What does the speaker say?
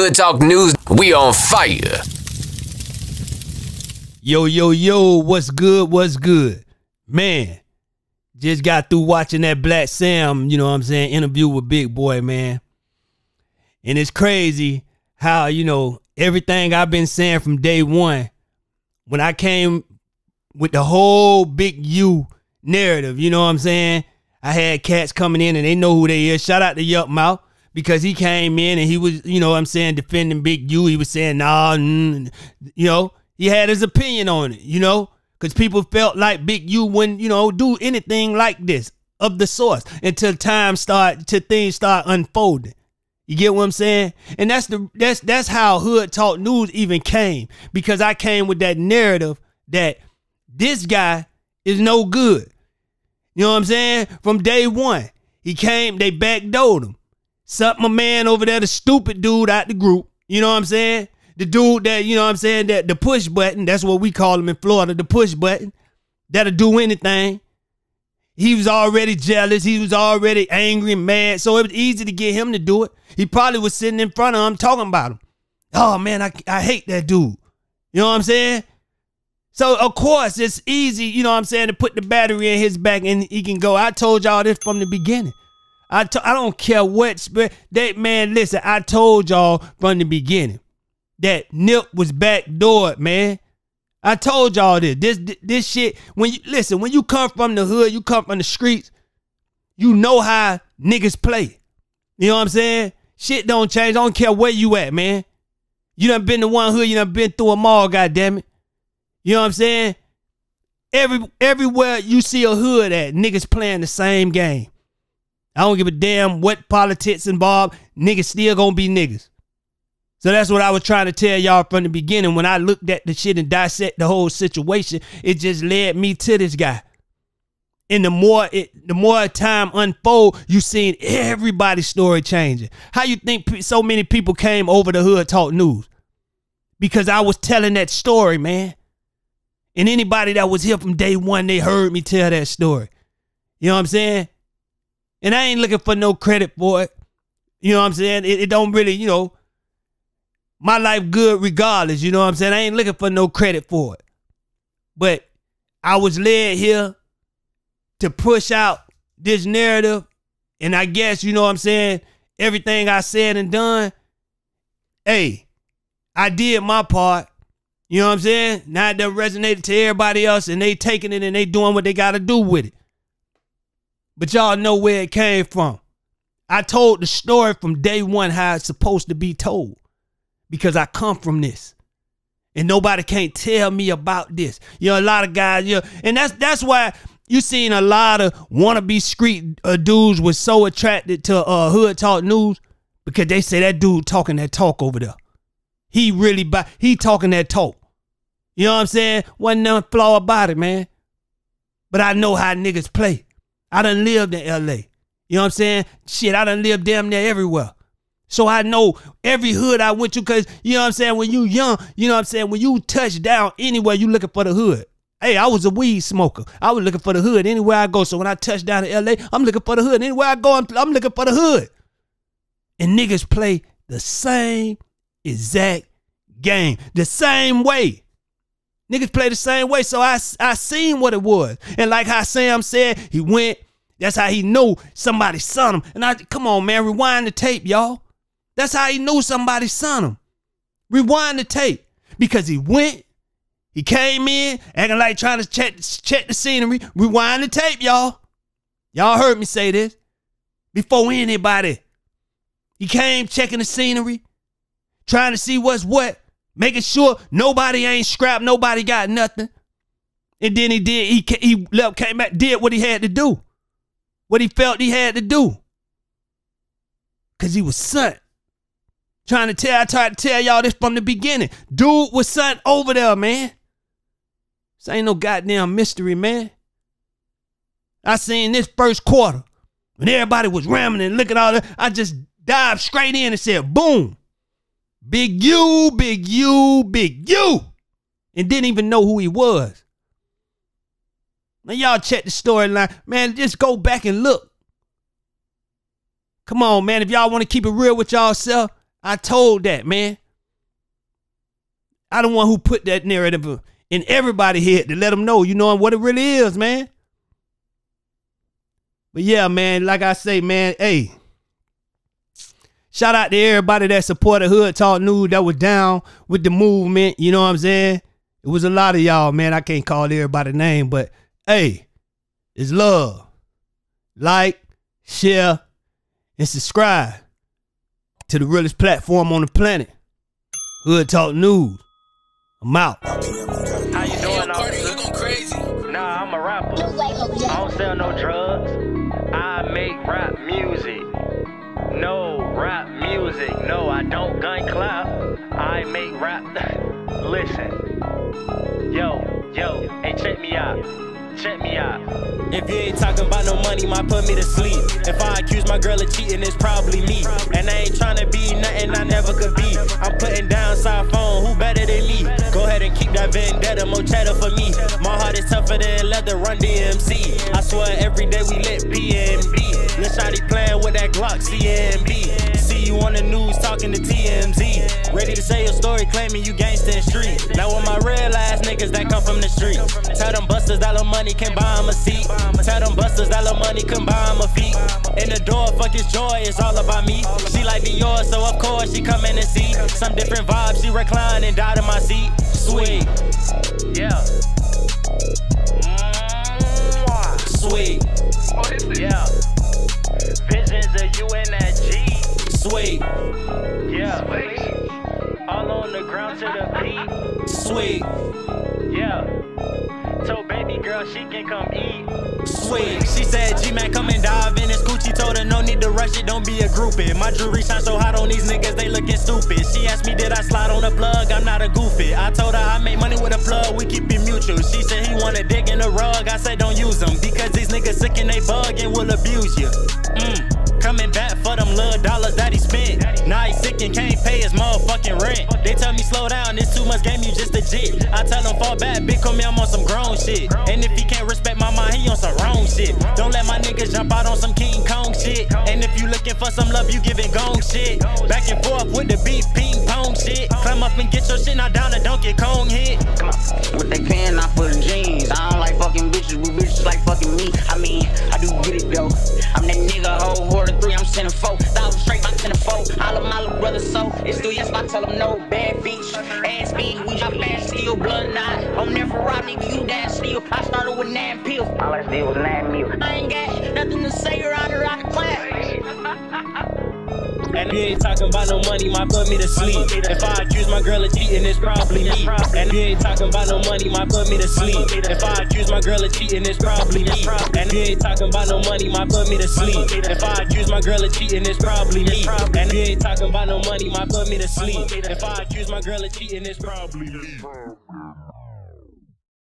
Hood Talk News, we on fire. Yo, yo, yo, what's good? What's good? Man, just got through watching that Blacc Sam, you know what I'm saying, interview with Big Boy, man. And it's crazy how, you know, everything I've been saying from day one, when I came with the whole Big U narrative, you know what I'm saying? I had cats coming in and they know who they is. Shout out to Yup Mouth because he came in and he was, you know I'm saying, defending Big U. He was saying, nah, mm, you know, he had his opinion on it, you know, because people felt like Big U wouldn't, you know, do anything like this of the source until time start, till things start unfolding. You get what I'm saying? And that's the that's that's how Hood Talk News even came because I came with that narrative that this guy is no good. You know what I'm saying? From day one, he came, they backdoored him. Something my man over there, the stupid dude out the group. You know what I'm saying? The dude that, you know what I'm saying, that the push button, that's what we call him in Florida, the push button. That'll do anything. He was already jealous. He was already angry and mad. So it was easy to get him to do it. He probably was sitting in front of him talking about him. Oh man, I, I hate that dude. You know what I'm saying? So of course it's easy, you know what I'm saying, to put the battery in his back and he can go. I told y'all this from the beginning. I don't care what that man. Listen, I told y'all from the beginning that Nip was backdoored, man. I told y'all this. This this shit. When you listen, when you come from the hood, you come from the streets. You know how niggas play. You know what I'm saying? Shit don't change. I don't care where you at, man. You done been to one hood. You done been through a mall. Goddamn it. You know what I'm saying? Every everywhere you see a hood at, niggas playing the same game. I don't give a damn what politics involved. Niggas still gonna be niggas. So that's what I was trying to tell y'all from the beginning. When I looked at the shit and dissect the whole situation, it just led me to this guy. And the more it, the more time unfold, you seen everybody's story changing. How you think so many people came over the hood talk news? Because I was telling that story, man. And anybody that was here from day one, they heard me tell that story. You know what I'm saying? And I ain't looking for no credit for it. You know what I'm saying? It, it don't really, you know, my life good regardless. You know what I'm saying? I ain't looking for no credit for it. But I was led here to push out this narrative. And I guess, you know what I'm saying? Everything I said and done, hey, I did my part. You know what I'm saying? Now it done resonated to everybody else and they taking it and they doing what they got to do with it. But y'all know where it came from. I told the story from day one how it's supposed to be told because I come from this. And nobody can't tell me about this. You know, a lot of guys, you know, and that's that's why you seen a lot of wannabe street uh, dudes was so attracted to uh, hood talk news because they say that dude talking that talk over there. He really, by, he talking that talk. You know what I'm saying? Wasn't nothing flaw about it, man. But I know how niggas play. I done lived in LA. You know what I'm saying? Shit, I done lived damn near everywhere. So I know every hood I went to, cause you know what I'm saying, when you young, you know what I'm saying, when you touch down anywhere, you looking for the hood. Hey, I was a weed smoker. I was looking for the hood anywhere I go. So when I touch down in LA, I'm looking for the hood. Anywhere I go, I'm, I'm looking for the hood. And niggas play the same exact game, the same way. Niggas play the same way. So I, I seen what it was. And like how Sam said, he went. That's how he knew somebody son him. And I come on, man, rewind the tape, y'all. That's how he knew somebody son him. Rewind the tape. Because he went, he came in, acting like trying to check, check the scenery. Rewind the tape, y'all. Y'all heard me say this. Before anybody. He came checking the scenery, trying to see what's what making sure nobody ain't scrapped, nobody got nothing. And then he did, he, he left, came back, did what he had to do, what he felt he had to do. Because he was sent. Trying to tell, I tried to tell y'all this from the beginning. Dude was sent over there, man. This ain't no goddamn mystery, man. I seen this first quarter when everybody was ramming and looking all that. I just dived straight in and said, boom. Big U, Big U, Big U. And didn't even know who he was. Now, y'all check the storyline. Man, just go back and look. Come on, man. If y'all want to keep it real with y'all self, I told that, man. I the one who put that narrative in everybody's head to let them know, you know, what it really is, man. But yeah, man, like I say, man, hey, shout out to everybody that supported Hood Talk News that was down with the movement. You know what I'm saying? It was a lot of y'all, man. I can't call everybody name, but hey, it's love. Like, share, and subscribe to the realest platform on the planet. Hood Talk News. I'm out. How you doing, Carter, you going crazy. Nah, I'm a rapper. I don't sell no drugs. I make rap music. No, I don't gun clap. I make rap. Listen. Yo, yo, hey, check me out. Check me out. If you ain't talking about no money, might put me to sleep. If I accuse my girl of cheating, it's probably me. And I ain't trying to be nothing I never could be. I'm putting down side phone, who better than me? Go ahead and keep that vendetta, more cheddar for me. My heart is tougher than leather, run DMC. I swear every day we lit PNB. Lil Shotty playing with that Glock CMB. You on the news talking to TMZ. Ready to say your story, claiming you gangsta in street. Now with my real ass niggas that come from the street. Tell them busters that little money can buy 'em a seat. Tell them busters that little money can buy 'em a feet. In the door, fuck his joy, it's all about me. She like yours so of course she come in and see. Some different vibes, she recline and died in my seat. Sweet. Yeah. Sweet. Oh, yeah. Visions of you and that G. Sweet. Yeah. Sweet. All on the ground to the beat. Sweet. Yeah. Told baby girl she can come eat. Sweet. She said, G man, come and dive in his Gucci. Told her, no need to rush it, don't be a groupie. My jewelry shine so hot on these niggas, they looking stupid. She asked me, did I slide on the plug? I'm not a goofy. I told her I make money with a plug, we keep it mutual. She said he wanna dig in the rug. I said, don't use them because these niggas sick and they bug and will abuse you. Mm. Coming back for them little dollars that he spent. Now he sick and can't pay his motherfucking rent. They tell me slow down, it's too much game, you just a jit. I tell him fall back, big come I'm on some grown shit. And if he can't respect my mind, he on some wrong shit. Don't let my niggas jump out on some King Kong shit. And if you looking for some love, you giving gong shit. Back and forth with the beat ping pong shit. Climb up and get your shit, not down a Donkey Kong hit. I nine pills. All I did was nine meals. I ain't got nothing to say around here out of class. And you ain't talking about no money, might put me to sleep. If I accuse my girl of cheating, it's probably me. And you ain't talking about no money, might put me to sleep. If I accuse my girl of cheating, it's probably me. And you ain't talking about no money, might put me to sleep. If I accuse my girl of cheating, it's probably me. And you ain't talking about no money, might put me to sleep. If I accuse my girl of cheating, it's probably me.